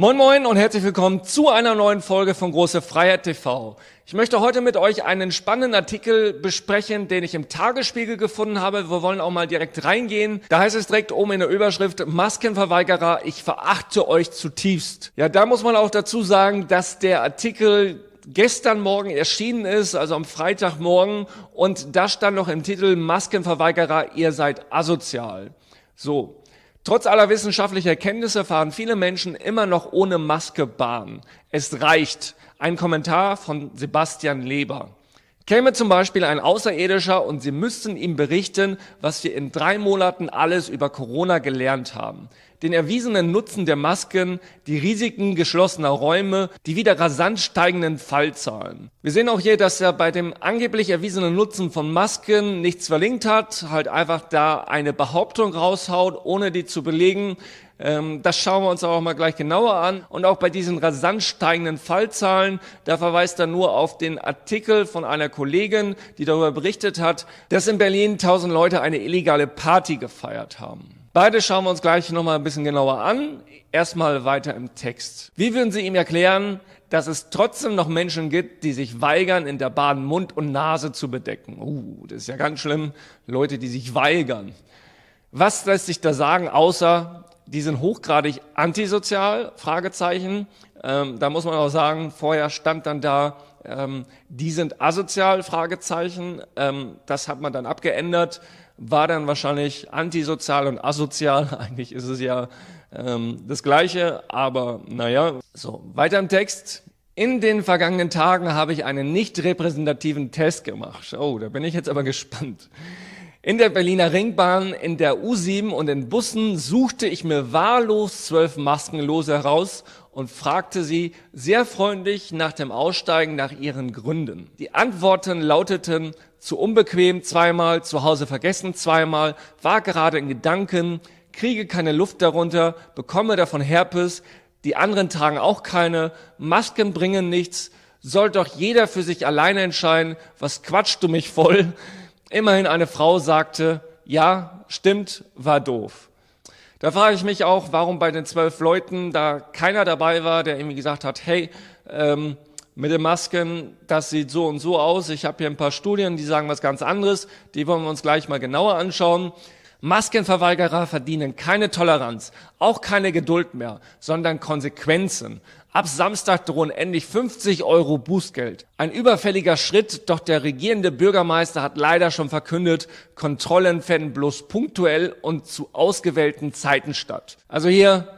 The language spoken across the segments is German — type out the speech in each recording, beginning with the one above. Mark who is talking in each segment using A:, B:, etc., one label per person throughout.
A: Moin Moin und herzlich willkommen zu einer neuen Folge von Große Freiheit TV. Ich möchte heute mit euch einen spannenden Artikel besprechen, den ich im Tagesspiegel gefunden habe. Wir wollen auch mal direkt reingehen. Da heißt es direkt oben in der Überschrift, Maskenverweigerer, ich verachte euch zutiefst. Ja, da muss man auch dazu sagen, dass der Artikel gestern Morgen erschienen ist, also am Freitagmorgen, und da stand noch im Titel Maskenverweigerer, ihr seid asozial. So, Trotz aller wissenschaftlicher Erkenntnisse fahren viele Menschen immer noch ohne Maske Bahn. Es reicht. Ein Kommentar von Sebastian Leber. Käme zum Beispiel ein Außerirdischer und Sie müssten ihm berichten, was wir in drei Monaten alles über Corona gelernt haben. Den erwiesenen Nutzen der Masken, die Risiken geschlossener Räume, die wieder rasant steigenden Fallzahlen. Wir sehen auch hier, dass er bei dem angeblich erwiesenen Nutzen von Masken nichts verlinkt hat, halt einfach da eine Behauptung raushaut, ohne die zu belegen. Ähm, das schauen wir uns auch mal gleich genauer an. Und auch bei diesen rasant steigenden Fallzahlen, da verweist er nur auf den Artikel von einer Kollegin, die darüber berichtet hat, dass in Berlin tausend Leute eine illegale Party gefeiert haben. Beide schauen wir uns gleich nochmal ein bisschen genauer an. Erstmal weiter im Text. Wie würden Sie ihm erklären, dass es trotzdem noch Menschen gibt, die sich weigern, in der Bahn Mund und Nase zu bedecken? Uh, das ist ja ganz schlimm. Leute, die sich weigern. Was lässt sich da sagen, außer die sind hochgradig antisozial? Fragezeichen. Ähm, da muss man auch sagen, vorher stand dann da, ähm, die sind asozial? Fragezeichen. Ähm, das hat man dann abgeändert, war dann wahrscheinlich antisozial und asozial. Eigentlich ist es ja ähm, das Gleiche, aber naja. So, weiter im Text. In den vergangenen Tagen habe ich einen nicht repräsentativen Test gemacht. Oh, da bin ich jetzt aber gespannt. In der Berliner Ringbahn, in der U7 und in Bussen suchte ich mir wahllos zwölf Maskenlose heraus und fragte sie sehr freundlich nach dem Aussteigen nach ihren Gründen. Die Antworten lauteten zu unbequem zweimal, zu Hause vergessen zweimal, war gerade in Gedanken, kriege keine Luft darunter, bekomme davon Herpes, die anderen tragen auch keine, Masken bringen nichts, soll doch jeder für sich alleine entscheiden, was quatschst du mich voll? Immerhin eine Frau sagte, ja, stimmt, war doof. Da frage ich mich auch, warum bei den zwölf Leuten da keiner dabei war, der irgendwie gesagt hat, hey, ähm, mit den Masken, das sieht so und so aus. Ich habe hier ein paar Studien, die sagen was ganz anderes. Die wollen wir uns gleich mal genauer anschauen. Maskenverweigerer verdienen keine Toleranz, auch keine Geduld mehr, sondern Konsequenzen. Ab Samstag drohen endlich 50 Euro Bußgeld. Ein überfälliger Schritt, doch der regierende Bürgermeister hat leider schon verkündet, Kontrollen fänden bloß punktuell und zu ausgewählten Zeiten statt. Also hier,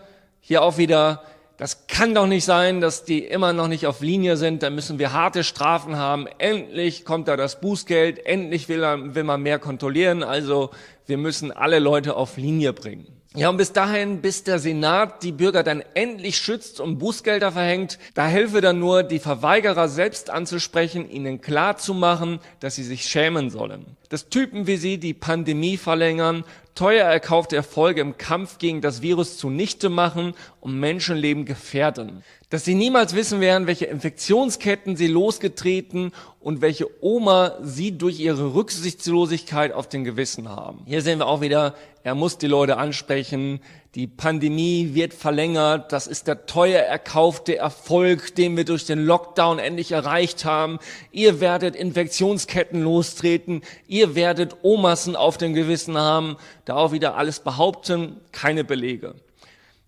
A: hier auch wieder, das kann doch nicht sein, dass die immer noch nicht auf Linie sind. Da müssen wir harte Strafen haben. Endlich kommt da das Bußgeld. Endlich will, will man mehr kontrollieren. Also wir müssen alle Leute auf Linie bringen. Ja, und bis dahin, bis der Senat die Bürger dann endlich schützt und Bußgelder verhängt, da helfe dann nur, die Verweigerer selbst anzusprechen, ihnen klar zu machen, dass sie sich schämen sollen. Dass Typen wie sie die Pandemie verlängern, teuer erkaufte Erfolge im Kampf gegen das Virus zunichte machen und Menschenleben gefährden. Dass sie niemals wissen werden, welche Infektionsketten sie losgetreten und welche Oma sie durch ihre Rücksichtslosigkeit auf den Gewissen haben. Hier sehen wir auch wieder, er muss die Leute ansprechen. Die Pandemie wird verlängert. Das ist der teuer erkaufte Erfolg, den wir durch den Lockdown endlich erreicht haben. Ihr werdet Infektionsketten lostreten. Ihr werdet Omassen auf dem Gewissen haben. Da auch wieder alles behaupten, keine Belege.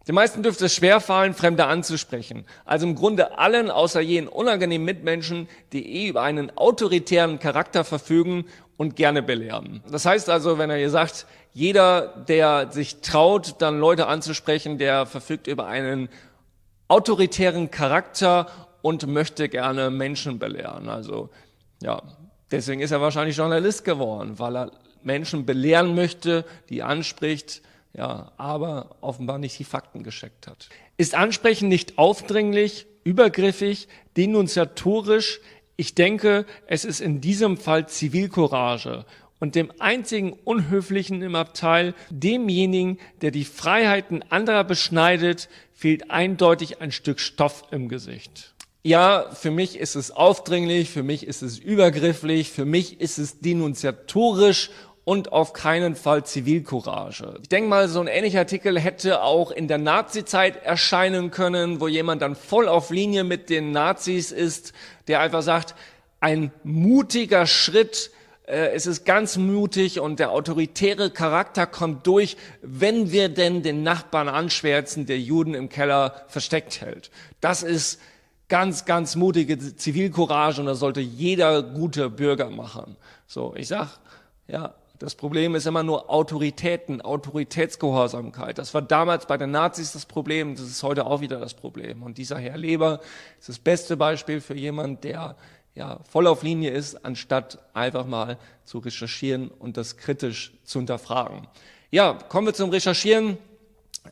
A: Den meisten dürfte es schwerfallen, Fremde anzusprechen. Also im Grunde allen außer jenen unangenehmen Mitmenschen, die eh über einen autoritären Charakter verfügen und gerne belehren. Das heißt also, wenn er hier sagt, jeder, der sich traut, dann Leute anzusprechen, der verfügt über einen autoritären Charakter und möchte gerne Menschen belehren. Also, ja, deswegen ist er wahrscheinlich Journalist geworden, weil er Menschen belehren möchte, die anspricht, ja, aber offenbar nicht die Fakten gescheckt hat. Ist Ansprechen nicht aufdringlich, übergriffig, denunziatorisch? Ich denke, es ist in diesem Fall Zivilcourage und dem einzigen Unhöflichen im Abteil, demjenigen, der die Freiheiten anderer beschneidet, fehlt eindeutig ein Stück Stoff im Gesicht. Ja, für mich ist es aufdringlich, für mich ist es übergrifflich, für mich ist es denunziatorisch und auf keinen Fall Zivilcourage. Ich denke mal, so ein ähnlicher Artikel hätte auch in der Nazi-Zeit erscheinen können, wo jemand dann voll auf Linie mit den Nazis ist, der einfach sagt, ein mutiger Schritt, äh, es ist ganz mutig und der autoritäre Charakter kommt durch, wenn wir denn den Nachbarn anschwärzen, der Juden im Keller versteckt hält. Das ist ganz, ganz mutige Zivilcourage und das sollte jeder gute Bürger machen. So, ich sag, ja, das Problem ist immer nur Autoritäten, Autoritätsgehorsamkeit. Das war damals bei den Nazis das Problem, das ist heute auch wieder das Problem. Und dieser Herr Leber ist das beste Beispiel für jemand, der ja, voll auf Linie ist, anstatt einfach mal zu recherchieren und das kritisch zu hinterfragen. Ja, kommen wir zum Recherchieren.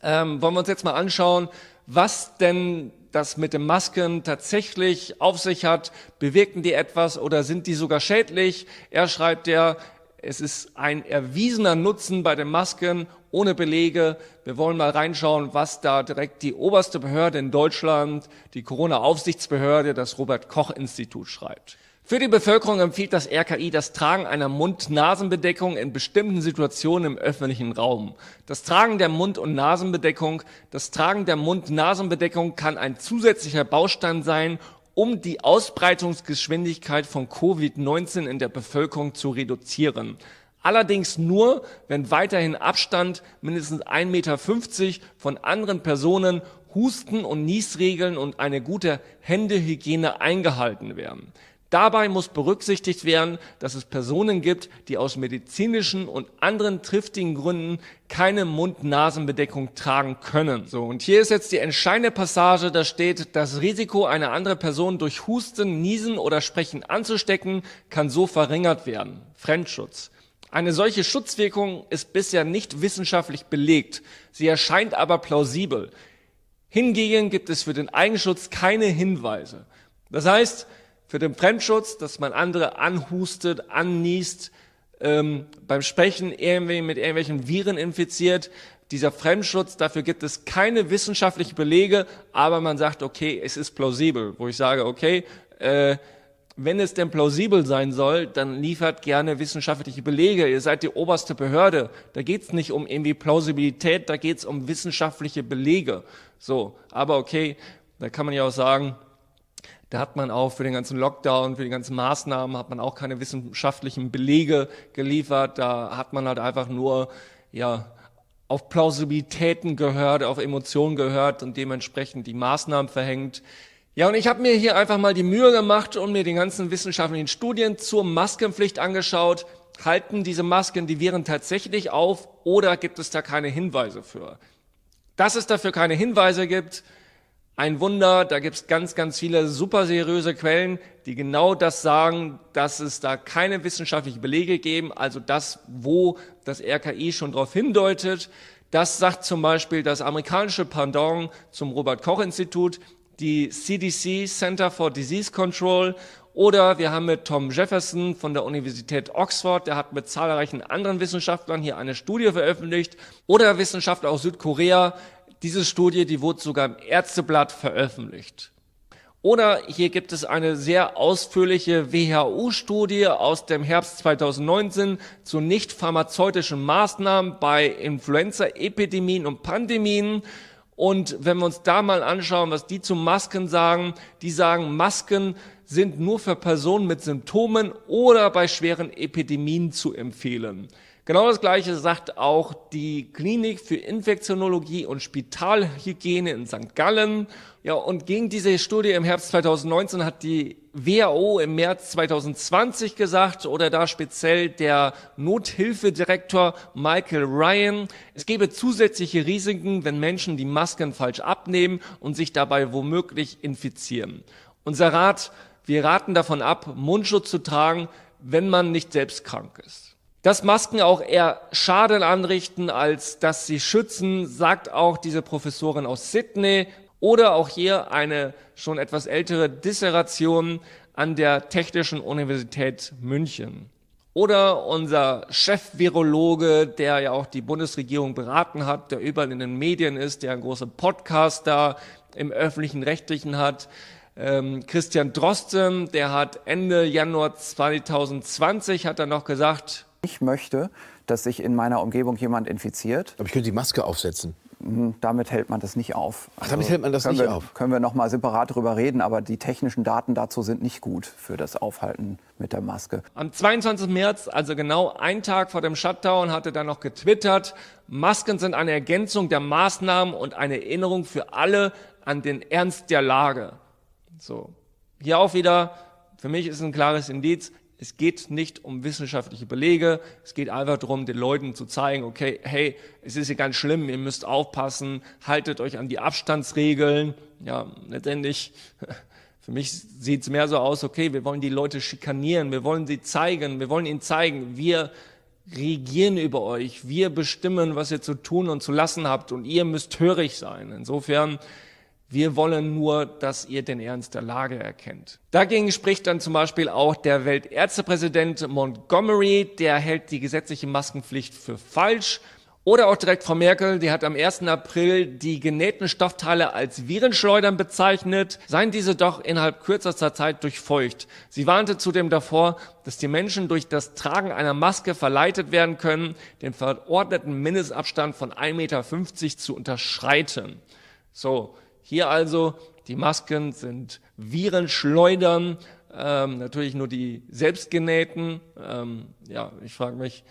A: Ähm, wollen wir uns jetzt mal anschauen, was denn das mit den Masken tatsächlich auf sich hat. Bewirken die etwas oder sind die sogar schädlich? Er schreibt ja, es ist ein erwiesener Nutzen bei den Masken ohne Belege. Wir wollen mal reinschauen, was da direkt die oberste Behörde in Deutschland, die Corona-Aufsichtsbehörde, das Robert-Koch-Institut schreibt. Für die Bevölkerung empfiehlt das RKI das Tragen einer Mund-Nasen-Bedeckung in bestimmten Situationen im öffentlichen Raum. Das Tragen der Mund- und Nasenbedeckung, das Tragen der Mund-Nasen-Bedeckung kann ein zusätzlicher Baustein sein, um die Ausbreitungsgeschwindigkeit von Covid-19 in der Bevölkerung zu reduzieren. Allerdings nur, wenn weiterhin Abstand mindestens 1,50 Meter von anderen Personen, Husten- und Niesregeln und eine gute Händehygiene eingehalten werden. Dabei muss berücksichtigt werden, dass es Personen gibt, die aus medizinischen und anderen triftigen Gründen keine Mund-Nasen-Bedeckung tragen können. So, und hier ist jetzt die entscheidende Passage, da steht, das Risiko, eine andere Person durch Husten, Niesen oder Sprechen anzustecken, kann so verringert werden. Fremdschutz. Eine solche Schutzwirkung ist bisher nicht wissenschaftlich belegt. Sie erscheint aber plausibel. Hingegen gibt es für den Eigenschutz keine Hinweise. Das heißt, für den Fremdschutz, dass man andere anhustet, anniest, ähm, beim Sprechen irgendwie mit irgendwelchen Viren infiziert. Dieser Fremdschutz, dafür gibt es keine wissenschaftlichen Belege, aber man sagt, okay, es ist plausibel, wo ich sage, okay, äh, wenn es denn plausibel sein soll, dann liefert gerne wissenschaftliche Belege. Ihr seid die oberste Behörde. Da geht's nicht um irgendwie Plausibilität, da geht's um wissenschaftliche Belege. So, aber okay, da kann man ja auch sagen, da hat man auch für den ganzen Lockdown, für die ganzen Maßnahmen, hat man auch keine wissenschaftlichen Belege geliefert. Da hat man halt einfach nur, ja, auf Plausibilitäten gehört, auf Emotionen gehört und dementsprechend die Maßnahmen verhängt. Ja, und ich habe mir hier einfach mal die Mühe gemacht und mir die ganzen wissenschaftlichen Studien zur Maskenpflicht angeschaut. Halten diese Masken die Viren tatsächlich auf oder gibt es da keine Hinweise für? Dass es dafür keine Hinweise gibt, ein Wunder, da gibt's ganz, ganz viele super seriöse Quellen, die genau das sagen, dass es da keine wissenschaftlichen Belege geben, also das, wo das RKI schon darauf hindeutet. Das sagt zum Beispiel das amerikanische Pendant zum Robert Koch Institut, die CDC Center for Disease Control oder wir haben mit Tom Jefferson von der Universität Oxford, der hat mit zahlreichen anderen Wissenschaftlern hier eine Studie veröffentlicht. Oder Wissenschaftler aus Südkorea, diese Studie, die wurde sogar im Ärzteblatt veröffentlicht. Oder hier gibt es eine sehr ausführliche WHO-Studie aus dem Herbst 2019 zu nicht pharmazeutischen Maßnahmen bei Influenza-Epidemien und Pandemien. Und wenn wir uns da mal anschauen, was die zu Masken sagen, die sagen, Masken sind nur für Personen mit Symptomen oder bei schweren Epidemien zu empfehlen. Genau das Gleiche sagt auch die Klinik für Infektionologie und Spitalhygiene in St. Gallen. Ja, und gegen diese Studie im Herbst 2019 hat die WHO im März 2020 gesagt, oder da speziell der Nothilfedirektor Michael Ryan, es gebe zusätzliche Risiken, wenn Menschen die Masken falsch abnehmen und sich dabei womöglich infizieren. Unser Rat, wir raten davon ab, Mundschutz zu tragen, wenn man nicht selbst krank ist. Dass Masken auch eher Schaden anrichten, als dass sie schützen, sagt auch diese Professorin aus Sydney oder auch hier eine schon etwas ältere Dissertation an der Technischen Universität München. Oder unser Chef-Virologe, der ja auch die Bundesregierung beraten hat, der überall in den Medien ist, der einen großen Podcast da im öffentlichen Rechtlichen hat. Ähm, Christian Drosten, der hat Ende Januar 2020 hat er noch gesagt,
B: Ich möchte, dass sich in meiner Umgebung jemand infiziert.
C: Aber ich könnte die Maske aufsetzen.
B: Hm, damit hält man das nicht auf.
C: Ach, damit also hält man das nicht
B: wir,
C: auf?
B: Können wir noch mal separat darüber reden, aber die technischen Daten dazu sind nicht gut für das Aufhalten mit der Maske.
A: Am 22. März, also genau ein Tag vor dem Shutdown, hatte er noch getwittert, Masken sind eine Ergänzung der Maßnahmen und eine Erinnerung für alle an den Ernst der Lage. So. Hier auch wieder, für mich ist ein klares Indiz, es geht nicht um wissenschaftliche Belege. Es geht einfach darum, den Leuten zu zeigen, okay, hey, es ist hier ganz schlimm, ihr müsst aufpassen, haltet euch an die Abstandsregeln. Ja, letztendlich, für mich sieht es mehr so aus, okay, wir wollen die Leute schikanieren, wir wollen sie zeigen, wir wollen ihnen zeigen, wir regieren über euch, wir bestimmen, was ihr zu tun und zu lassen habt und ihr müsst hörig sein. Insofern, wir wollen nur, dass ihr den Ernst der Lage erkennt. Dagegen spricht dann zum Beispiel auch der Weltärztepräsident Montgomery, der hält die gesetzliche Maskenpflicht für falsch. Oder auch direkt Frau Merkel, die hat am 1. April die genähten Stoffteile als Virenschleudern bezeichnet, seien diese doch innerhalb kürzester Zeit durchfeucht. Sie warnte zudem davor, dass die Menschen durch das Tragen einer Maske verleitet werden können, den verordneten Mindestabstand von 1,50 Meter zu unterschreiten. So, hier also, die Masken sind Virenschleudern, ähm, natürlich nur die selbstgenähten. Ähm, ja, ich frage mich,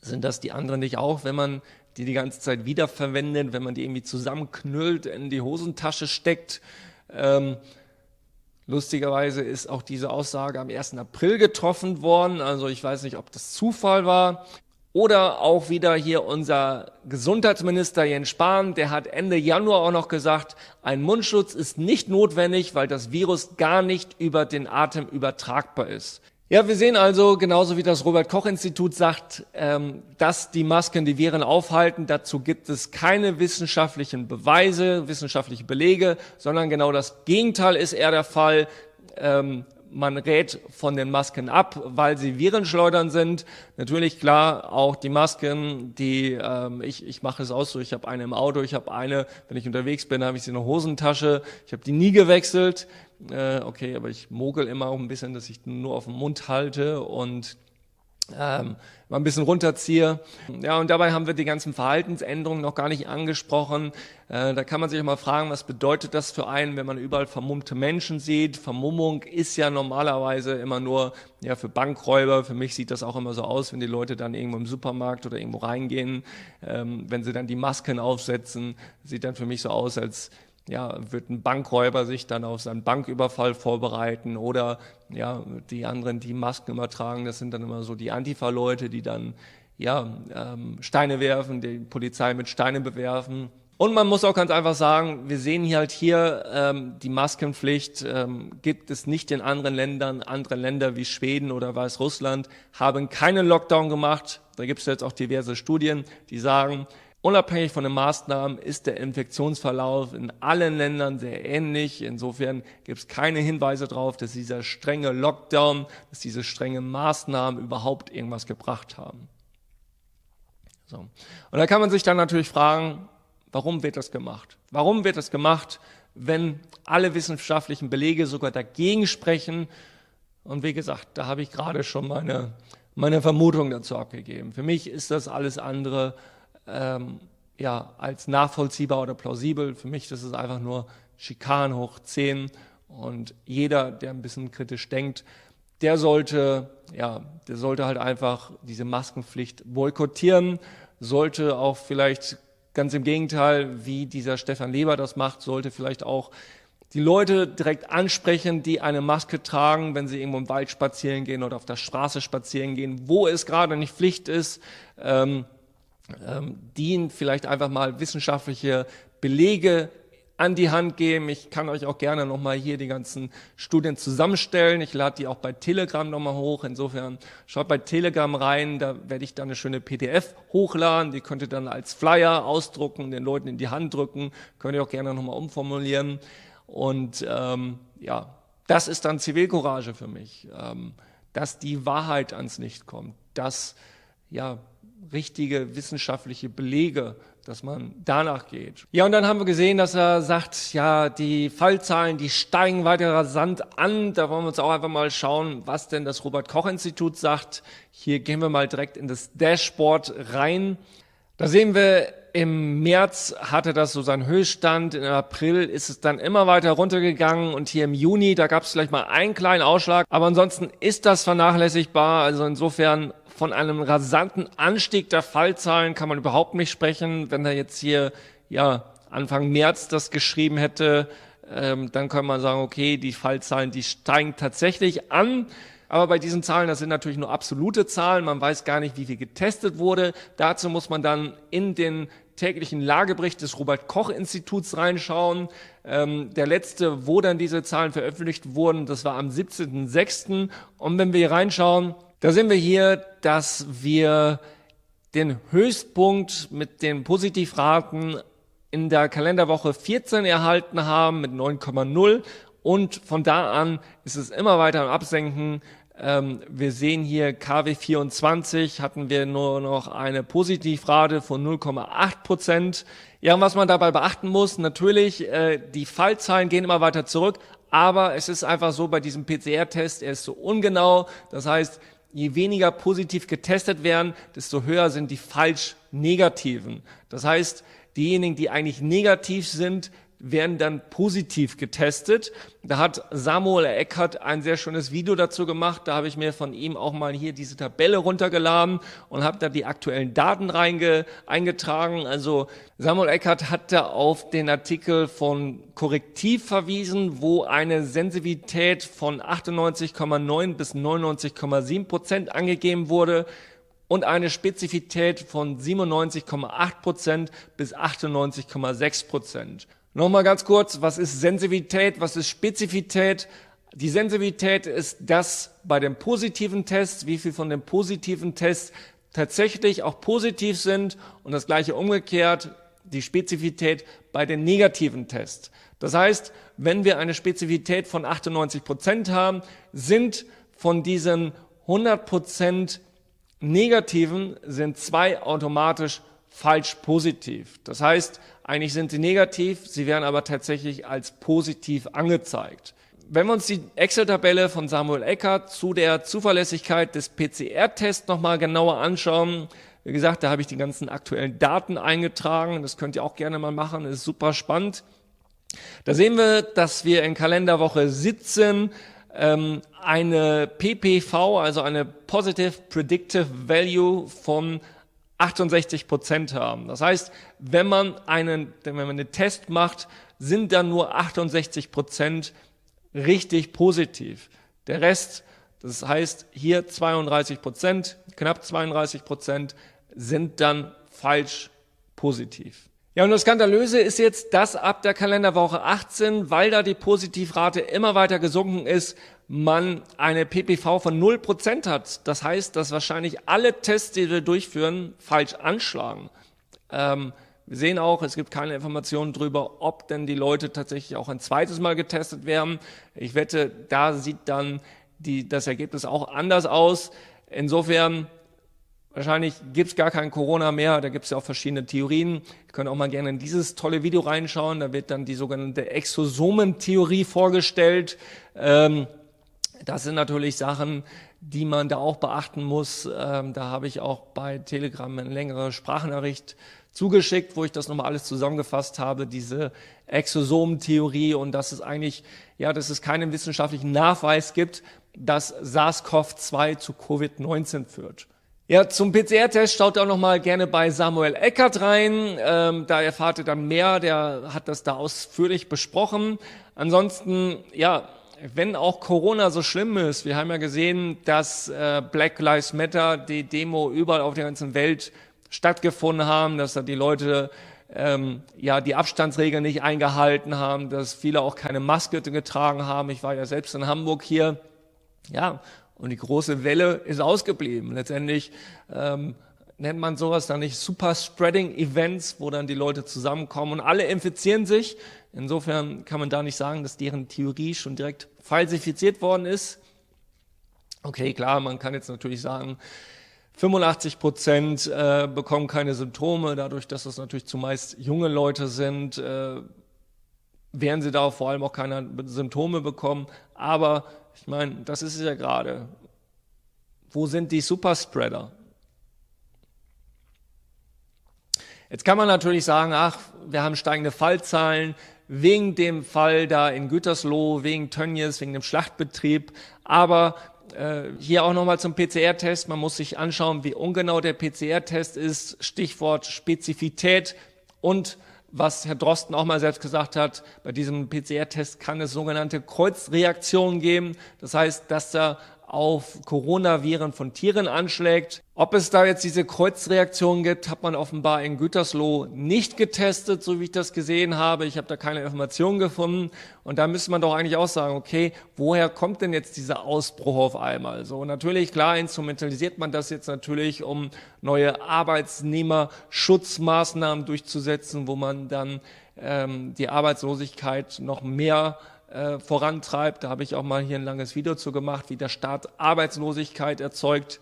A: sind das die anderen nicht auch, wenn man die die ganze Zeit wiederverwendet, wenn man die irgendwie zusammenknüllt, in die Hosentasche steckt? Ähm, lustigerweise ist auch diese Aussage am 1. April getroffen worden. Also ich weiß nicht, ob das Zufall war. Oder auch wieder hier unser Gesundheitsminister Jens Spahn, der hat Ende Januar auch noch gesagt, ein Mundschutz ist nicht notwendig, weil das Virus gar nicht über den Atem übertragbar ist. Ja, wir sehen also, genauso wie das Robert Koch Institut sagt, ähm, dass die Masken die Viren aufhalten. Dazu gibt es keine wissenschaftlichen Beweise, wissenschaftliche Belege, sondern genau das Gegenteil ist eher der Fall. Man rät von den Masken ab, weil sie Virenschleudern sind. Natürlich klar auch die Masken, die ähm, ich ich mache es aus so. Ich habe eine im Auto, ich habe eine, wenn ich unterwegs bin, habe ich sie in der Hosentasche. Ich habe die nie gewechselt. Äh, okay, aber ich mogel immer auch ein bisschen, dass ich nur auf dem Mund halte und ähm, mal ein bisschen runterziehe. Ja, und dabei haben wir die ganzen Verhaltensänderungen noch gar nicht angesprochen. Äh, da kann man sich auch mal fragen, was bedeutet das für einen, wenn man überall vermummte Menschen sieht? Vermummung ist ja normalerweise immer nur ja für Bankräuber. Für mich sieht das auch immer so aus, wenn die Leute dann irgendwo im Supermarkt oder irgendwo reingehen, ähm, wenn sie dann die Masken aufsetzen, sieht dann für mich so aus, als ja, wird ein Bankräuber sich dann auf seinen Banküberfall vorbereiten oder ja, die anderen, die Masken übertragen, das sind dann immer so die Antifa-Leute, die dann ja, ähm, Steine werfen, die Polizei mit Steinen bewerfen. Und man muss auch ganz einfach sagen, wir sehen hier halt hier, ähm, die Maskenpflicht ähm, gibt es nicht in anderen Ländern. Andere Länder wie Schweden oder Weißrussland haben keinen Lockdown gemacht. Da gibt es jetzt auch diverse Studien, die sagen, Unabhängig von den Maßnahmen ist der Infektionsverlauf in allen Ländern sehr ähnlich. Insofern gibt es keine Hinweise darauf, dass dieser strenge Lockdown, dass diese strenge Maßnahmen überhaupt irgendwas gebracht haben. So. Und da kann man sich dann natürlich fragen, warum wird das gemacht? Warum wird das gemacht, wenn alle wissenschaftlichen Belege sogar dagegen sprechen? Und wie gesagt, da habe ich gerade schon meine, meine Vermutung dazu abgegeben. Für mich ist das alles andere ähm, ja, als nachvollziehbar oder plausibel. Für mich das ist einfach nur Schikan hoch 10 und jeder, der ein bisschen kritisch denkt, der sollte, ja, der sollte halt einfach diese Maskenpflicht boykottieren, sollte auch vielleicht ganz im Gegenteil, wie dieser Stefan Leber das macht, sollte vielleicht auch die Leute direkt ansprechen, die eine Maske tragen, wenn sie irgendwo im Wald spazieren gehen oder auf der Straße spazieren gehen, wo es gerade nicht Pflicht ist. Ähm, ähm, die vielleicht einfach mal wissenschaftliche Belege an die Hand geben. Ich kann euch auch gerne nochmal hier die ganzen Studien zusammenstellen. Ich lade die auch bei Telegram nochmal hoch. Insofern schaut bei Telegram rein, da werde ich dann eine schöne PDF hochladen. Die könnt ihr dann als Flyer ausdrucken, den Leuten in die Hand drücken. Könnt ihr auch gerne nochmal umformulieren. Und ähm, ja, das ist dann Zivilcourage für mich, ähm, dass die Wahrheit ans Licht kommt, dass ja richtige wissenschaftliche Belege, dass man danach geht. Ja, und dann haben wir gesehen, dass er sagt, ja, die Fallzahlen, die steigen weiter rasant an. Da wollen wir uns auch einfach mal schauen, was denn das Robert Koch Institut sagt. Hier gehen wir mal direkt in das Dashboard rein. Da sehen wir, im März hatte das so seinen Höchststand, im April ist es dann immer weiter runtergegangen und hier im Juni, da gab es vielleicht mal einen kleinen Ausschlag, aber ansonsten ist das vernachlässigbar. Also insofern von einem rasanten Anstieg der Fallzahlen kann man überhaupt nicht sprechen. Wenn er jetzt hier ja Anfang März das geschrieben hätte, ähm, dann kann man sagen, okay, die Fallzahlen, die steigen tatsächlich an. Aber bei diesen Zahlen, das sind natürlich nur absolute Zahlen. Man weiß gar nicht, wie viel getestet wurde. Dazu muss man dann in den täglichen Lagebericht des Robert Koch Instituts reinschauen. Ähm, der letzte, wo dann diese Zahlen veröffentlicht wurden, das war am 17.06. Und wenn wir hier reinschauen, da sehen wir hier, dass wir den Höchstpunkt mit den Positivraten in der Kalenderwoche 14 erhalten haben mit 9,0 und von da an ist es immer weiter am Absenken. Ähm, wir sehen hier KW 24 hatten wir nur noch eine Positivrate von 0,8 Prozent. Ja, und was man dabei beachten muss, natürlich, äh, die Fallzahlen gehen immer weiter zurück, aber es ist einfach so bei diesem PCR-Test, er ist so ungenau. Das heißt, je weniger positiv getestet werden, desto höher sind die falsch negativen. Das heißt, diejenigen, die eigentlich negativ sind, werden dann positiv getestet. Da hat Samuel Eckert ein sehr schönes Video dazu gemacht. Da habe ich mir von ihm auch mal hier diese Tabelle runtergeladen und habe da die aktuellen Daten reinge eingetragen. Also Samuel Eckert hat da auf den Artikel von Korrektiv verwiesen, wo eine Sensitivität von 98,9 bis 99,7 Prozent angegeben wurde und eine Spezifität von 97,8 Prozent bis 98,6 Prozent. Nochmal ganz kurz, was ist Sensitivität, was ist Spezifität? Die Sensitivität ist das bei dem positiven Test, wie viel von den positiven Tests tatsächlich auch positiv sind und das gleiche umgekehrt, die Spezifität bei den negativen Tests. Das heißt, wenn wir eine Spezifität von 98 Prozent haben, sind von diesen 100 Prozent negativen sind zwei automatisch falsch positiv. Das heißt, eigentlich sind sie negativ, sie werden aber tatsächlich als positiv angezeigt. Wenn wir uns die Excel-Tabelle von Samuel Eckert zu der Zuverlässigkeit des PCR-Tests nochmal genauer anschauen, wie gesagt, da habe ich die ganzen aktuellen Daten eingetragen. Das könnt ihr auch gerne mal machen, das ist super spannend. Da sehen wir, dass wir in Kalenderwoche 17 ähm, eine PPV, also eine Positive Predictive Value von 68 Prozent haben. Das heißt, wenn man einen, wenn man einen Test macht, sind dann nur 68 Prozent richtig positiv. Der Rest, das heißt hier 32 Prozent, knapp 32 Prozent sind dann falsch positiv. Ja, und das Skandalöse ist jetzt, dass ab der Kalenderwoche 18, weil da die Positivrate immer weiter gesunken ist, man eine PPV von 0% hat. Das heißt, dass wahrscheinlich alle Tests, die wir durchführen, falsch anschlagen. Ähm, wir sehen auch, es gibt keine Informationen darüber, ob denn die Leute tatsächlich auch ein zweites Mal getestet werden. Ich wette, da sieht dann die, das Ergebnis auch anders aus. Insofern Wahrscheinlich gibt's gar kein Corona mehr, da gibt's ja auch verschiedene Theorien. Ihr könnt auch mal gerne in dieses tolle Video reinschauen, da wird dann die sogenannte Exosomentheorie vorgestellt. Ähm, das sind natürlich Sachen, die man da auch beachten muss. Ähm, da habe ich auch bei Telegram eine längere Sprachnachricht zugeschickt, wo ich das nochmal alles zusammengefasst habe, diese Exosomentheorie und dass es eigentlich, ja, dass es keinen wissenschaftlichen Nachweis gibt, dass SARS-CoV-2 zu Covid-19 führt. Ja, zum PCR-Test schaut auch noch mal gerne bei Samuel Eckert rein. Ähm, da erfahrt ihr dann mehr. Der hat das da ausführlich besprochen. Ansonsten, ja, wenn auch Corona so schlimm ist, wir haben ja gesehen, dass äh, Black Lives Matter, die Demo überall auf der ganzen Welt stattgefunden haben, dass da die Leute ähm, ja die Abstandsregeln nicht eingehalten haben, dass viele auch keine Maske getragen haben. Ich war ja selbst in Hamburg hier. Ja, und die große Welle ist ausgeblieben. Letztendlich ähm, nennt man sowas dann nicht Super Spreading Events, wo dann die Leute zusammenkommen und alle infizieren sich. Insofern kann man da nicht sagen, dass deren Theorie schon direkt falsifiziert worden ist. Okay, klar, man kann jetzt natürlich sagen, 85 Prozent äh, bekommen keine Symptome, dadurch, dass es natürlich zumeist junge Leute sind, äh, werden sie da vor allem auch keine Symptome bekommen. Aber ich meine, das ist es ja gerade. Wo sind die Superspreader? Jetzt kann man natürlich sagen, ach, wir haben steigende Fallzahlen wegen dem Fall da in Gütersloh, wegen Tönnies, wegen dem Schlachtbetrieb. Aber äh, hier auch nochmal zum PCR-Test. Man muss sich anschauen, wie ungenau der PCR-Test ist. Stichwort Spezifität und was Herr Drosten auch mal selbst gesagt hat, bei diesem PCR-Test kann es sogenannte Kreuzreaktionen geben. Das heißt, dass da auf Coronaviren von Tieren anschlägt. Ob es da jetzt diese Kreuzreaktionen gibt, hat man offenbar in Gütersloh nicht getestet, so wie ich das gesehen habe. Ich habe da keine Informationen gefunden. Und da müsste man doch eigentlich auch sagen, okay, woher kommt denn jetzt dieser Ausbruch auf einmal? So, natürlich, klar, instrumentalisiert man das jetzt natürlich, um neue Arbeitsnehmerschutzmaßnahmen durchzusetzen, wo man dann ähm, die Arbeitslosigkeit noch mehr äh, vorantreibt. Da habe ich auch mal hier ein langes Video zu gemacht, wie der Staat Arbeitslosigkeit erzeugt.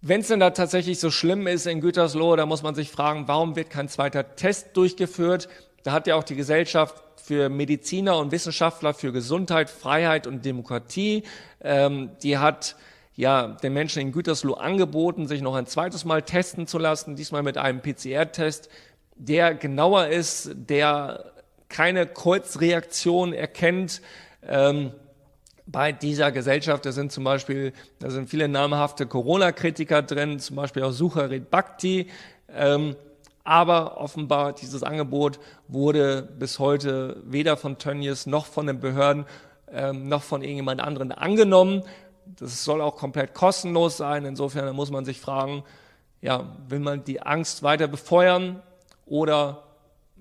A: Wenn es denn da tatsächlich so schlimm ist in Gütersloh, da muss man sich fragen, warum wird kein zweiter Test durchgeführt? Da hat ja auch die Gesellschaft für Mediziner und Wissenschaftler für Gesundheit, Freiheit und Demokratie, ähm, die hat ja den Menschen in Gütersloh angeboten, sich noch ein zweites Mal testen zu lassen, diesmal mit einem PCR-Test, der genauer ist, der keine Kreuzreaktion erkennt. Ähm, bei dieser Gesellschaft, da sind zum Beispiel, da sind viele namhafte Corona-Kritiker drin, zum Beispiel auch Sucharit Bhakti. Ähm, aber offenbar dieses Angebot wurde bis heute weder von Tönnies noch von den Behörden ähm, noch von irgendjemand anderen angenommen. Das soll auch komplett kostenlos sein. Insofern muss man sich fragen, ja, will man die Angst weiter befeuern oder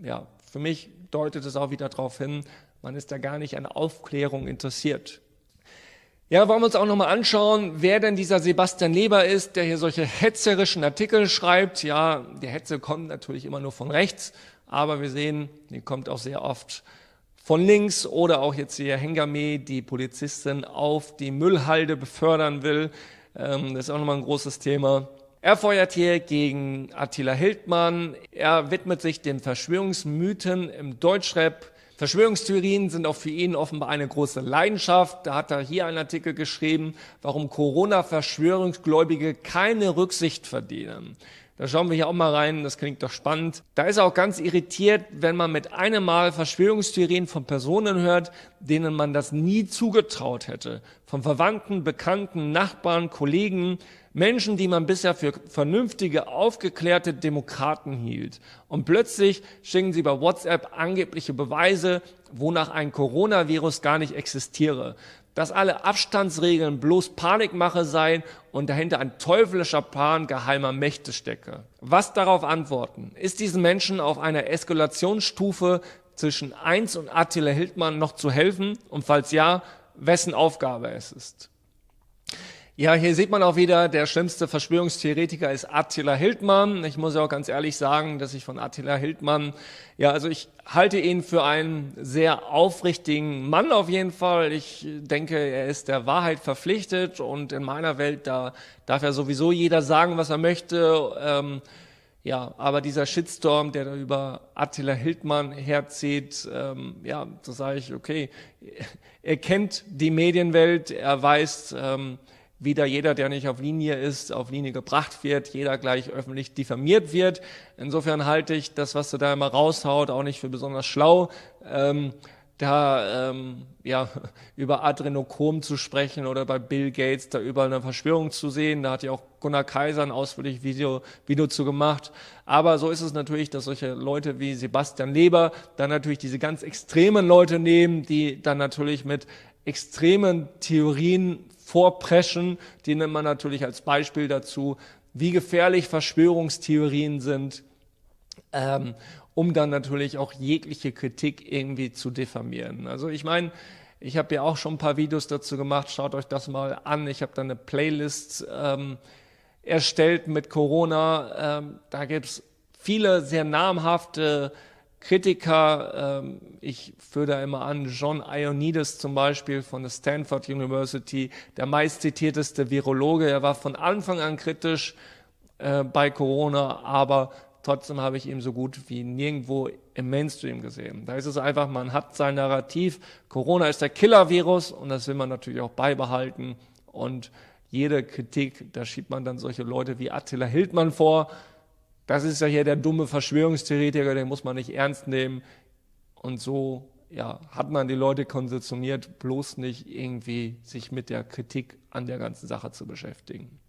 A: ja, für mich deutet es auch wieder darauf hin, man ist da gar nicht an Aufklärung interessiert. Ja, wollen wir uns auch nochmal anschauen, wer denn dieser Sebastian Leber ist, der hier solche hetzerischen Artikel schreibt. Ja, die Hetze kommt natürlich immer nur von rechts, aber wir sehen, die kommt auch sehr oft von links oder auch jetzt hier Hengame, die Polizistin auf die Müllhalde befördern will. Ähm, das ist auch nochmal ein großes Thema. Er feuert hier gegen Attila Hildmann. Er widmet sich den Verschwörungsmythen im Deutschrap. Verschwörungstheorien sind auch für ihn offenbar eine große Leidenschaft. Da hat er hier einen Artikel geschrieben, warum Corona-Verschwörungsgläubige keine Rücksicht verdienen. Da schauen wir hier auch mal rein, das klingt doch spannend. Da ist er auch ganz irritiert, wenn man mit einem Mal Verschwörungstheorien von Personen hört, denen man das nie zugetraut hätte. Von Verwandten, Bekannten, Nachbarn, Kollegen, Menschen, die man bisher für vernünftige, aufgeklärte Demokraten hielt. Und plötzlich schicken sie bei WhatsApp angebliche Beweise, wonach ein Coronavirus gar nicht existiere dass alle Abstandsregeln bloß Panikmache seien und dahinter ein teuflischer Plan geheimer Mächte stecke. Was darauf antworten? Ist diesen Menschen auf einer Eskalationsstufe zwischen 1 und Attila Hildmann noch zu helfen? Und falls ja, wessen Aufgabe es ist? Ja, hier sieht man auch wieder, der schlimmste Verschwörungstheoretiker ist Attila Hildmann. Ich muss ja auch ganz ehrlich sagen, dass ich von Attila Hildmann, ja, also ich halte ihn für einen sehr aufrichtigen Mann auf jeden Fall. Ich denke, er ist der Wahrheit verpflichtet und in meiner Welt, da darf ja sowieso jeder sagen, was er möchte. Ähm, ja, aber dieser Shitstorm, der da über Attila Hildmann herzieht, ähm, ja, da sage ich, okay, er kennt die Medienwelt, er weiß, ähm, wieder jeder, der nicht auf Linie ist, auf Linie gebracht wird, jeder gleich öffentlich diffamiert wird. Insofern halte ich das, was du da immer raushaut, auch nicht für besonders schlau. Ähm, da ähm, ja über Adrenochrom zu sprechen oder bei Bill Gates da überall eine Verschwörung zu sehen. Da hat ja auch Gunnar Kaiser ein ausführliches Video, Video zu gemacht. Aber so ist es natürlich, dass solche Leute wie Sebastian Leber dann natürlich diese ganz extremen Leute nehmen, die dann natürlich mit extremen Theorien vorpreschen. Die nimmt man natürlich als Beispiel dazu, wie gefährlich Verschwörungstheorien sind, ähm, um dann natürlich auch jegliche Kritik irgendwie zu diffamieren. Also ich meine, ich habe ja auch schon ein paar Videos dazu gemacht, schaut euch das mal an. Ich habe da eine Playlist ähm, erstellt mit Corona. Ähm, da gibt's viele sehr namhafte Kritiker, ähm, ich führe da immer an, John Ioannidis zum Beispiel von der Stanford University, der meistzitierteste Virologe, er war von Anfang an kritisch äh, bei Corona, aber trotzdem habe ich ihn so gut wie nirgendwo im Mainstream gesehen. Da ist es einfach, man hat sein Narrativ, Corona ist der Killer-Virus und das will man natürlich auch beibehalten und jede Kritik, da schiebt man dann solche Leute wie Attila Hildmann vor. Das ist ja hier der dumme Verschwörungstheoretiker, den muss man nicht ernst nehmen. Und so ja, hat man die Leute konditioniert, bloß nicht irgendwie sich mit der Kritik an der ganzen Sache zu beschäftigen.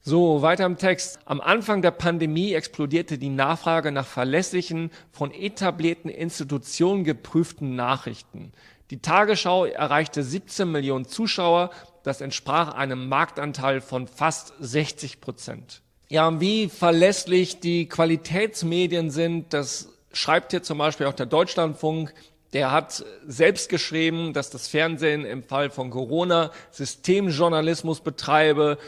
A: So, weiter im Text. Am Anfang der Pandemie explodierte die Nachfrage nach verlässlichen, von etablierten Institutionen geprüften Nachrichten. Die Tagesschau erreichte 17 Millionen Zuschauer. Das entsprach einem Marktanteil von fast 60 Prozent. Ja, wie verlässlich die Qualitätsmedien sind, das schreibt hier zum Beispiel auch der Deutschlandfunk. Der hat selbst geschrieben, dass das Fernsehen im Fall von Corona Systemjournalismus betreibe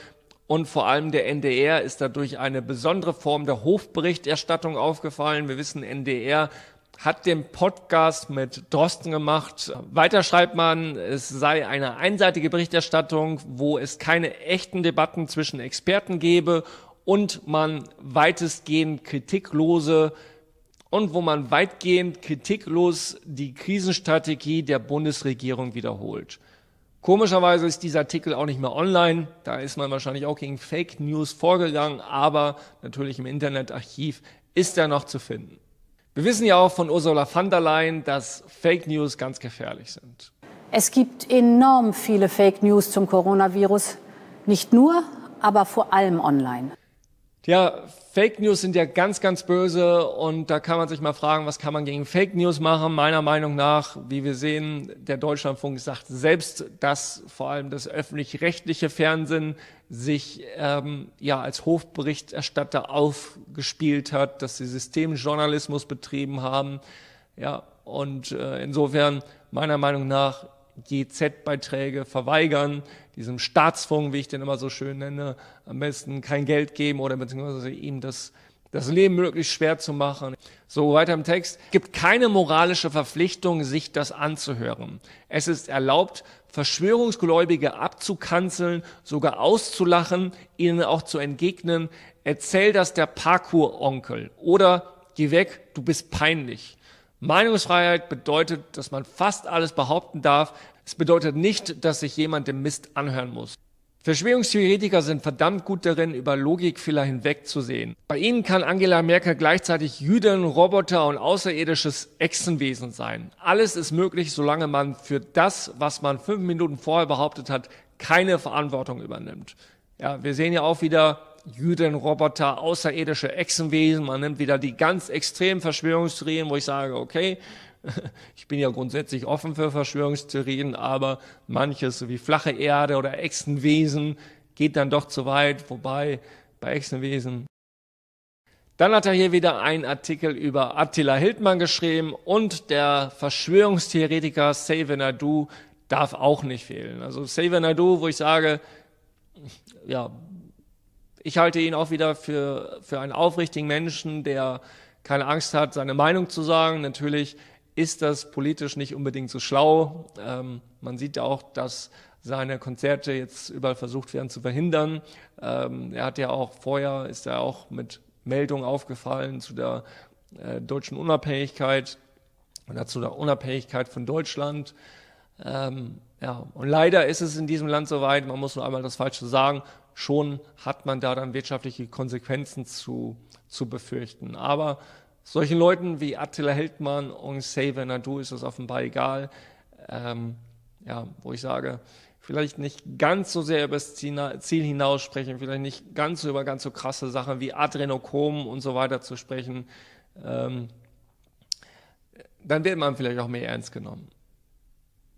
A: und vor allem der NDR ist dadurch eine besondere Form der Hofberichterstattung aufgefallen. Wir wissen, NDR hat den Podcast mit Drosten gemacht. Weiter schreibt man, es sei eine einseitige Berichterstattung, wo es keine echten Debatten zwischen Experten gebe und man weitestgehend kritiklose und wo man weitgehend kritiklos die Krisenstrategie der Bundesregierung wiederholt. Komischerweise ist dieser Artikel auch nicht mehr online. Da ist man wahrscheinlich auch gegen Fake News vorgegangen, aber natürlich im Internetarchiv ist er noch zu finden. Wir wissen ja auch von Ursula von der Leyen, dass Fake News ganz gefährlich sind.
D: Es gibt enorm viele Fake News zum Coronavirus. Nicht nur, aber vor allem online.
A: Ja, Fake News sind ja ganz, ganz böse und da kann man sich mal fragen, was kann man gegen Fake News machen? Meiner Meinung nach, wie wir sehen, der Deutschlandfunk sagt selbst, dass vor allem das öffentlich-rechtliche Fernsehen sich ähm, ja als Hofberichterstatter aufgespielt hat, dass sie Systemjournalismus betrieben haben. Ja, und äh, insofern meiner Meinung nach GZ-Beiträge verweigern, diesem Staatsfonds, wie ich den immer so schön nenne, am besten kein Geld geben oder beziehungsweise ihm das, das Leben möglichst schwer zu machen. So weiter im Text. gibt keine moralische Verpflichtung, sich das anzuhören. Es ist erlaubt, Verschwörungsgläubige abzukanzeln, sogar auszulachen, ihnen auch zu entgegnen. Erzähl das der Parkour-Onkel oder geh weg, du bist peinlich. Meinungsfreiheit bedeutet, dass man fast alles behaupten darf. Es bedeutet nicht, dass sich jemand dem Mist anhören muss. Verschwörungstheoretiker sind verdammt gut darin, über Logikfehler hinwegzusehen. Bei ihnen kann Angela Merkel gleichzeitig Jüdin, Roboter und außerirdisches Echsenwesen sein. Alles ist möglich, solange man für das, was man fünf Minuten vorher behauptet hat, keine Verantwortung übernimmt. Ja, wir sehen ja auch wieder, Jüden, Roboter, außerirdische Echsenwesen. Man nimmt wieder die ganz extremen Verschwörungstheorien, wo ich sage, okay, ich bin ja grundsätzlich offen für Verschwörungstheorien, aber manches wie flache Erde oder Echsenwesen geht dann doch zu weit, wobei bei Echsenwesen. Dann hat er hier wieder einen Artikel über Attila Hildmann geschrieben und der Verschwörungstheoretiker Xavier Nadu darf auch nicht fehlen. Also Xavier Nadu, wo ich sage, ja, ich halte ihn auch wieder für, für einen aufrichtigen Menschen, der keine Angst hat, seine Meinung zu sagen. Natürlich ist das politisch nicht unbedingt so schlau. Ähm, man sieht ja auch, dass seine Konzerte jetzt überall versucht werden zu verhindern. Ähm, er hat ja auch vorher, ist er auch mit Meldungen aufgefallen zu der äh, deutschen Unabhängigkeit oder zu der Unabhängigkeit von Deutschland. Ähm, ja, und leider ist es in diesem Land so weit, man muss nur einmal das Falsche sagen, schon hat man da dann wirtschaftliche Konsequenzen zu, zu befürchten. Aber solchen Leuten wie Attila Heldmann und Xavier Nadu ist es offenbar egal. Ähm, ja, wo ich sage, vielleicht nicht ganz so sehr über das Ziel hinaus sprechen, vielleicht nicht ganz so über ganz so krasse Sachen wie Adrenochrom und so weiter zu sprechen, ähm, dann wird man vielleicht auch mehr ernst genommen.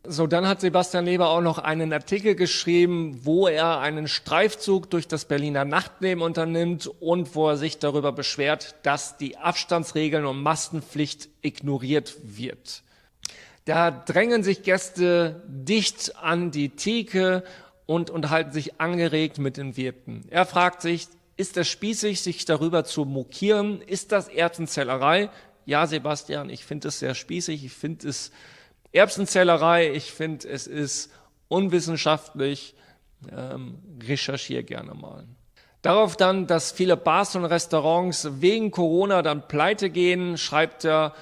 A: So, dann hat Sebastian Leber auch noch einen Artikel geschrieben, wo er einen Streifzug durch das Berliner Nachtleben unternimmt und wo er sich darüber beschwert, dass die Abstandsregeln und Maskenpflicht ignoriert wird. Da drängen sich Gäste dicht an die Theke und unterhalten sich angeregt mit den Wirten. Er fragt sich, ist es spießig, sich darüber zu mokieren? Ist das Erbsenzählerei? Ja, Sebastian, ich finde es sehr spießig. Ich finde es Erbsenzählerei, ich finde, es ist unwissenschaftlich. Ähm, recherchiere gerne mal. Darauf dann, dass viele Bars und Restaurants wegen Corona dann pleite gehen, schreibt er,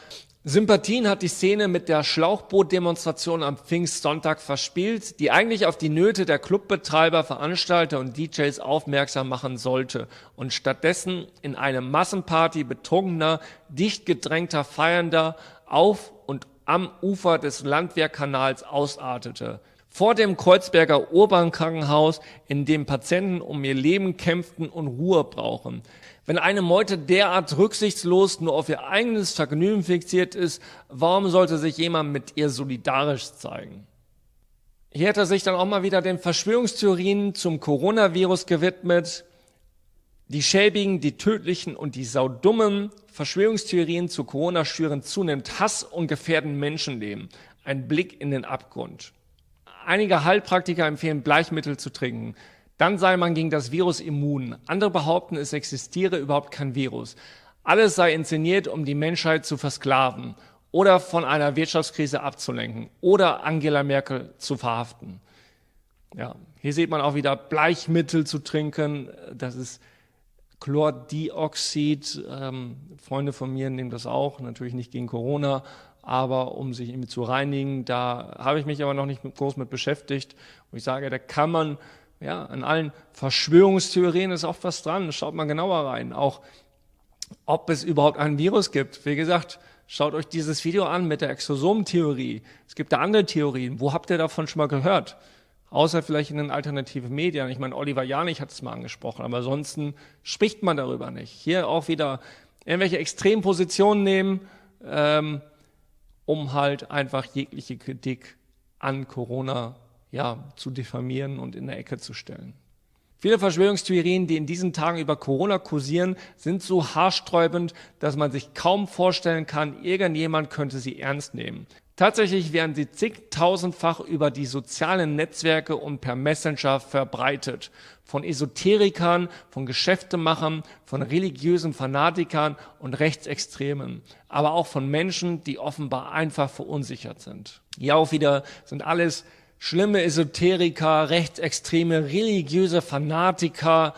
A: Sympathien hat die Szene mit der Schlauchbootdemonstration am Pfingstsonntag verspielt, die eigentlich auf die Nöte der Clubbetreiber, Veranstalter und DJs aufmerksam machen sollte und stattdessen in eine Massenparty betrunkener, dicht gedrängter Feiernder auf am Ufer des Landwehrkanals ausartete. Vor dem Kreuzberger Urbankrankenhaus, in dem Patienten um ihr Leben kämpften und Ruhe brauchen. Wenn eine Meute derart rücksichtslos nur auf ihr eigenes Vergnügen fixiert ist, warum sollte sich jemand mit ihr solidarisch zeigen? Hier hat er sich dann auch mal wieder den Verschwörungstheorien zum Coronavirus gewidmet. Die schäbigen, die tödlichen und die saudummen Verschwörungstheorien zu Corona schüren zunehmend Hass und gefährden Menschenleben. Ein Blick in den Abgrund. Einige Heilpraktiker empfehlen Bleichmittel zu trinken. Dann sei man gegen das Virus immun. Andere behaupten, es existiere überhaupt kein Virus. Alles sei inszeniert, um die Menschheit zu versklaven oder von einer Wirtschaftskrise abzulenken oder Angela Merkel zu verhaften. Ja, hier sieht man auch wieder Bleichmittel zu trinken. Das ist Chlordioxid. Ähm, Freunde von mir nehmen das auch, natürlich nicht gegen Corona, aber um sich irgendwie zu reinigen. Da habe ich mich aber noch nicht groß mit beschäftigt. Und ich sage, da kann man ja, an allen Verschwörungstheorien ist oft was dran. Schaut mal genauer rein. Auch, ob es überhaupt ein Virus gibt. Wie gesagt, schaut euch dieses Video an mit der Exosomentheorie. Es gibt da andere Theorien. Wo habt ihr davon schon mal gehört? Außer vielleicht in den alternativen Medien. Ich meine, Oliver Janich hat es mal angesprochen, aber ansonsten spricht man darüber nicht. Hier auch wieder irgendwelche Extrempositionen nehmen, ähm, um halt einfach jegliche Kritik an Corona ja, zu diffamieren und in der Ecke zu stellen. Viele Verschwörungstheorien, die in diesen Tagen über Corona kursieren, sind so haarsträubend, dass man sich kaum vorstellen kann, irgendjemand könnte sie ernst nehmen. Tatsächlich werden sie zigtausendfach über die sozialen Netzwerke und per Messenger verbreitet. Von Esoterikern, von Geschäftemachern, von religiösen Fanatikern und Rechtsextremen. Aber auch von Menschen, die offenbar einfach verunsichert sind. Ja, auch wieder sind alles schlimme Esoteriker, rechtsextreme, religiöse Fanatiker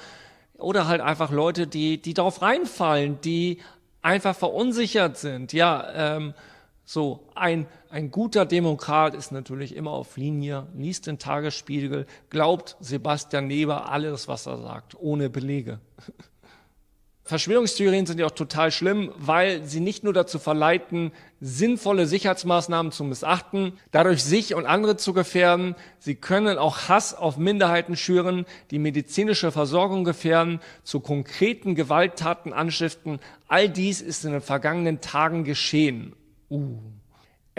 A: oder halt einfach Leute, die, die darauf reinfallen, die einfach verunsichert sind. Ja, ähm, so ein, ein guter Demokrat ist natürlich immer auf Linie, liest den Tagesspiegel, glaubt Sebastian Neber alles, was er sagt, ohne Belege. Verschwörungstheorien sind ja auch total schlimm, weil sie nicht nur dazu verleiten, sinnvolle Sicherheitsmaßnahmen zu missachten, dadurch sich und andere zu gefährden, sie können auch Hass auf Minderheiten schüren, die medizinische Versorgung gefährden, zu konkreten Gewalttaten anstiften. All dies ist in den vergangenen Tagen geschehen. Uh.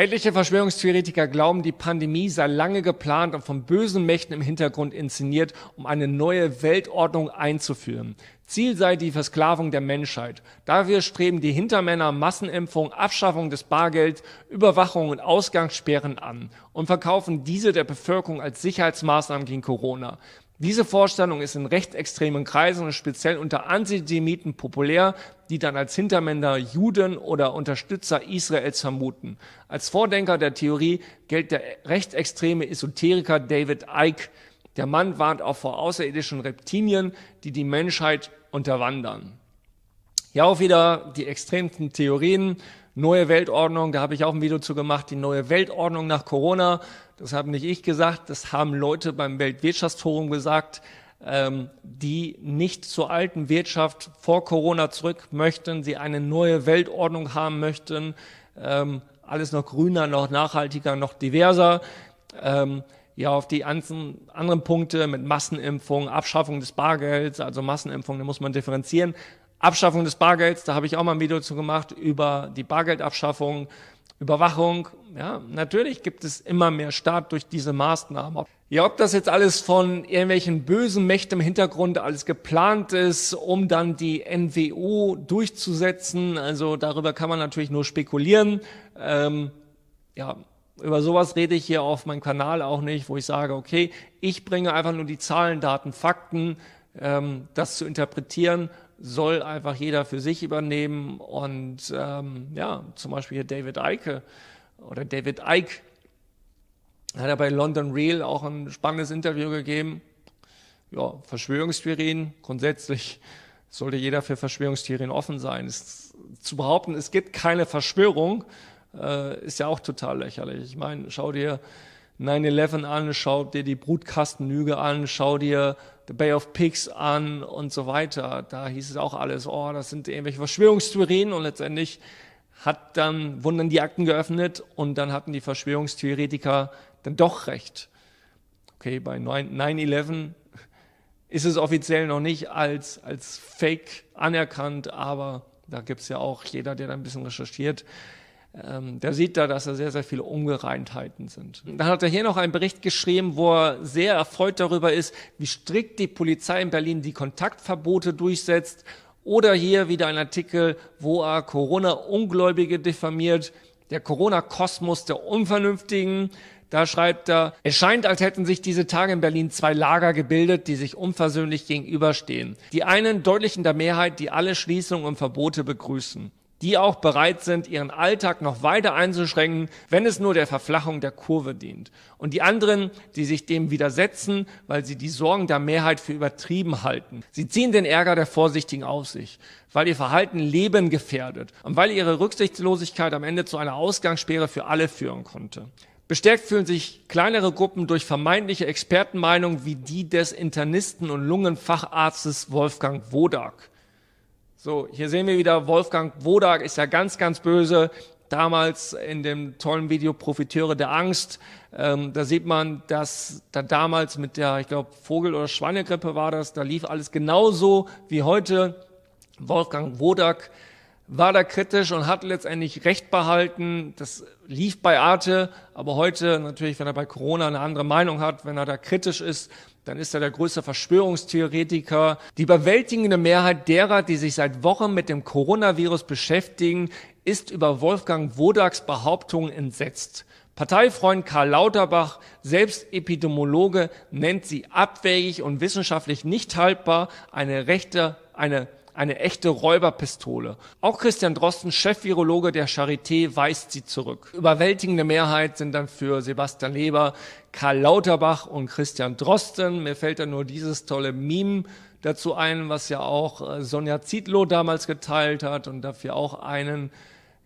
A: Etliche Verschwörungstheoretiker glauben, die Pandemie sei lange geplant und von bösen Mächten im Hintergrund inszeniert, um eine neue Weltordnung einzuführen. Ziel sei die Versklavung der Menschheit. Dafür streben die Hintermänner Massenimpfung, Abschaffung des Bargelds, Überwachung und Ausgangssperren an und verkaufen diese der Bevölkerung als Sicherheitsmaßnahmen gegen Corona. Diese Vorstellung ist in rechtsextremen Kreisen und speziell unter Antisemiten populär, die dann als Hintermänner Juden oder Unterstützer Israels vermuten. Als Vordenker der Theorie gilt der rechtsextreme Esoteriker David Icke. Der Mann warnt auch vor außerirdischen Reptilien, die die Menschheit unterwandern. Ja, auch wieder die extremsten Theorien. Neue Weltordnung, da habe ich auch ein Video zu gemacht, die neue Weltordnung nach Corona. Das habe nicht ich gesagt, das haben Leute beim Weltwirtschaftsforum gesagt, ähm, die nicht zur alten Wirtschaft vor Corona zurück möchten, sie eine neue Weltordnung haben möchten, ähm, alles noch grüner, noch nachhaltiger, noch diverser. Ähm, ja, auf die anderen, Punkte mit Massenimpfung, Abschaffung des Bargelds, also Massenimpfung, da muss man differenzieren. Abschaffung des Bargelds, da habe ich auch mal ein Video zu gemacht über die Bargeldabschaffung, Überwachung. Ja, natürlich gibt es immer mehr Staat durch diese Maßnahmen. Ja, ob das jetzt alles von irgendwelchen bösen Mächten im Hintergrund alles geplant ist, um dann die NWO durchzusetzen, also darüber kann man natürlich nur spekulieren. Ähm, ja, über sowas rede ich hier auf meinem Kanal auch nicht, wo ich sage, okay, ich bringe einfach nur die Zahlen, Daten, Fakten, ähm, das zu interpretieren soll einfach jeder für sich übernehmen. Und ähm, ja, zum Beispiel hier David Icke oder David Icke hat er bei London Real auch ein spannendes Interview gegeben. ja, Verschwörungstheorien, grundsätzlich sollte jeder für Verschwörungstheorien offen sein. Es, zu behaupten, es gibt keine Verschwörung, äh, ist ja auch total lächerlich. Ich meine, schau dir 9-11 an, schau dir die Brutkastenlüge an, schau dir The Bay of Pigs an und so weiter. Da hieß es auch alles, oh, das sind irgendwelche Verschwörungstheorien und letztendlich hat dann, wurden dann die Akten geöffnet und dann hatten die Verschwörungstheoretiker dann doch recht. Okay, bei 9-11 ist es offiziell noch nicht als, als Fake anerkannt, aber da gibt's ja auch jeder, der da ein bisschen recherchiert, ähm, der sieht da, dass da sehr, sehr viele Ungereimtheiten sind. Dann hat er hier noch einen Bericht geschrieben, wo er sehr erfreut darüber ist, wie strikt die Polizei in Berlin die Kontaktverbote durchsetzt. Oder hier wieder ein Artikel, wo er Corona-Ungläubige diffamiert, der Corona-Kosmos der Unvernünftigen. Da schreibt er, es scheint, als hätten sich diese Tage in Berlin zwei Lager gebildet, die sich unversöhnlich gegenüberstehen. Die einen deutlich in der Mehrheit, die alle Schließungen und Verbote begrüßen die auch bereit sind, ihren Alltag noch weiter einzuschränken, wenn es nur der Verflachung der Kurve dient. Und die anderen, die sich dem widersetzen, weil sie die Sorgen der Mehrheit für übertrieben halten. Sie ziehen den Ärger der Vorsichtigen auf sich, weil ihr Verhalten Leben gefährdet und weil ihre Rücksichtslosigkeit am Ende zu einer Ausgangssperre für alle führen konnte. Bestärkt fühlen sich kleinere Gruppen durch vermeintliche Expertenmeinungen wie die des Internisten und Lungenfacharztes Wolfgang Wodak. So, hier sehen wir wieder, Wolfgang Wodak ist ja ganz, ganz böse. Damals in dem tollen Video Profiteure der Angst, ähm, da sieht man, dass da damals mit der, ich glaube, Vogel- oder Schweinegrippe war das, da lief alles genauso wie heute. Wolfgang Wodak war da kritisch und hat letztendlich Recht behalten. Das lief bei Arte, aber heute natürlich, wenn er bei Corona eine andere Meinung hat, wenn er da kritisch ist, dann ist er der größte Verschwörungstheoretiker. Die überwältigende Mehrheit derer, die sich seit Wochen mit dem Coronavirus beschäftigen, ist über Wolfgang Wodaks Behauptungen entsetzt. Parteifreund Karl Lauterbach, selbst Epidemiologe, nennt sie abwägig und wissenschaftlich nicht haltbar, eine rechte, eine eine echte Räuberpistole. Auch Christian Drosten, Chef-Virologe der Charité, weist sie zurück. Überwältigende Mehrheit sind dann für Sebastian Leber, Karl Lauterbach und Christian Drosten. Mir fällt da nur dieses tolle Meme dazu ein, was ja auch äh, Sonja Zietlow damals geteilt hat und dafür auch einen,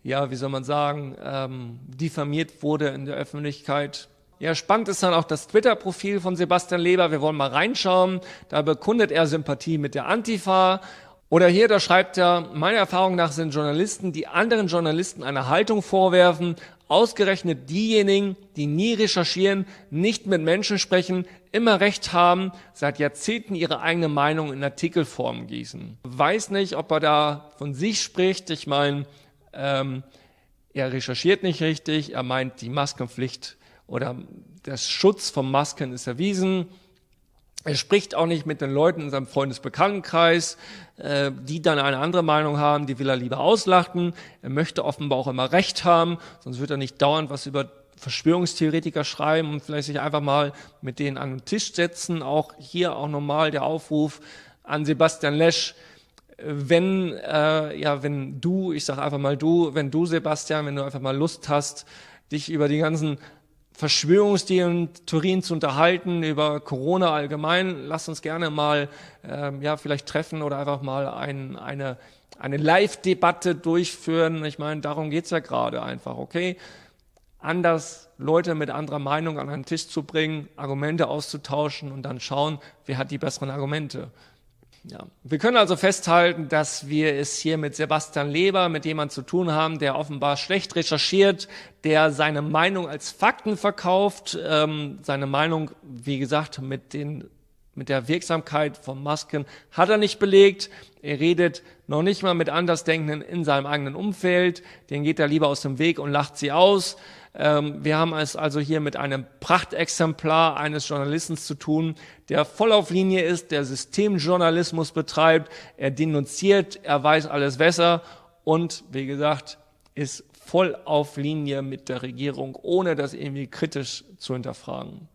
A: ja, wie soll man sagen, ähm, diffamiert wurde in der Öffentlichkeit. Ja, spannend ist dann auch das Twitter-Profil von Sebastian Leber. Wir wollen mal reinschauen. Da bekundet er Sympathie mit der Antifa oder hier, da schreibt er, meiner Erfahrung nach sind Journalisten, die anderen Journalisten eine Haltung vorwerfen, ausgerechnet diejenigen, die nie recherchieren, nicht mit Menschen sprechen, immer Recht haben, seit Jahrzehnten ihre eigene Meinung in Artikelform gießen. Weiß nicht, ob er da von sich spricht. Ich meine, ähm, er recherchiert nicht richtig. Er meint, die Maskenpflicht oder der Schutz von Masken ist erwiesen. Er spricht auch nicht mit den Leuten in seinem Freundesbekanntenkreis, äh, die dann eine andere Meinung haben, die will er lieber auslachten. Er möchte offenbar auch immer Recht haben, sonst wird er nicht dauernd was über Verschwörungstheoretiker schreiben und vielleicht sich einfach mal mit denen an den Tisch setzen. Auch hier auch nochmal der Aufruf an Sebastian Lesch, wenn äh, ja, wenn du, ich sage einfach mal du, wenn du Sebastian, wenn du einfach mal Lust hast, dich über die ganzen Verschwörungstheorien zu unterhalten, über Corona allgemein. Lass uns gerne mal ähm, ja vielleicht treffen oder einfach mal ein, eine, eine Live-Debatte durchführen. Ich meine, darum geht's ja gerade einfach, okay? Anders Leute mit anderer Meinung an einen Tisch zu bringen, Argumente auszutauschen und dann schauen, wer hat die besseren Argumente. Ja. Wir können also festhalten, dass wir es hier mit Sebastian Leber, mit jemandem zu tun haben, der offenbar schlecht recherchiert, der seine Meinung als Fakten verkauft, ähm, seine Meinung, wie gesagt, mit den mit der Wirksamkeit von Masken hat er nicht belegt. Er redet noch nicht mal mit Andersdenkenden in seinem eigenen Umfeld. Den geht er lieber aus dem Weg und lacht sie aus. Ähm, wir haben es also hier mit einem Prachtexemplar eines Journalisten zu tun, der voll auf Linie ist, der Systemjournalismus betreibt, er denunziert, er weiß alles besser und, wie gesagt, ist voll auf Linie mit der Regierung, ohne das irgendwie kritisch zu hinterfragen.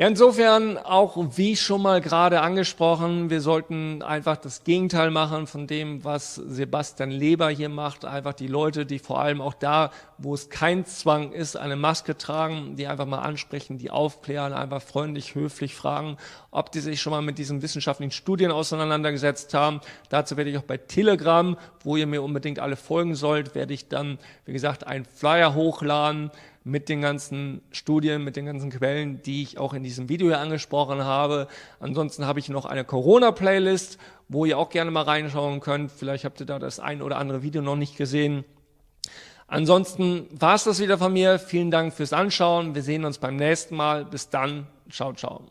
A: Ja, insofern auch wie schon mal gerade angesprochen, wir sollten einfach das Gegenteil machen von dem, was Sebastian Leber hier macht. Einfach die Leute, die vor allem auch da, wo es kein Zwang ist, eine Maske tragen, die einfach mal ansprechen, die aufklären, einfach freundlich, höflich fragen, ob die sich schon mal mit diesen wissenschaftlichen Studien auseinandergesetzt haben. Dazu werde ich auch bei Telegram, wo ihr mir unbedingt alle folgen sollt, werde ich dann, wie gesagt, einen Flyer hochladen mit den ganzen Studien, mit den ganzen Quellen, die ich auch in diesem Video hier angesprochen habe. Ansonsten habe ich noch eine Corona-Playlist, wo ihr auch gerne mal reinschauen könnt. Vielleicht habt ihr da das ein oder andere Video noch nicht gesehen. Ansonsten war es das wieder von mir. Vielen Dank fürs Anschauen. Wir sehen uns beim nächsten Mal. Bis dann. Ciao, ciao.